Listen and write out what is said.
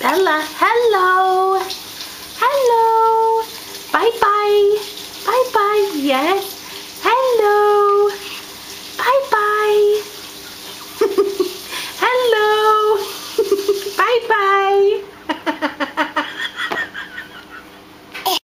Bella, hello. Hello. Bye-bye. Bye-bye. Yes. Hello. Bye-bye. hello. Bye-bye.